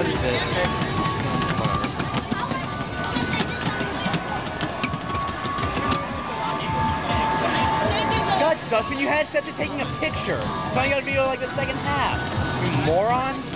What is this? God, Sussman, you had said to taking a picture. It's only gonna be like the second half. You moron.